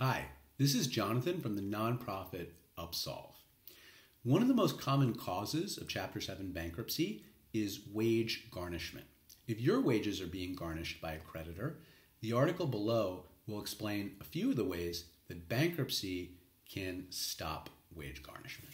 Hi, this is Jonathan from the nonprofit Upsolve. One of the most common causes of Chapter 7 bankruptcy is wage garnishment. If your wages are being garnished by a creditor, the article below will explain a few of the ways that bankruptcy can stop wage garnishment.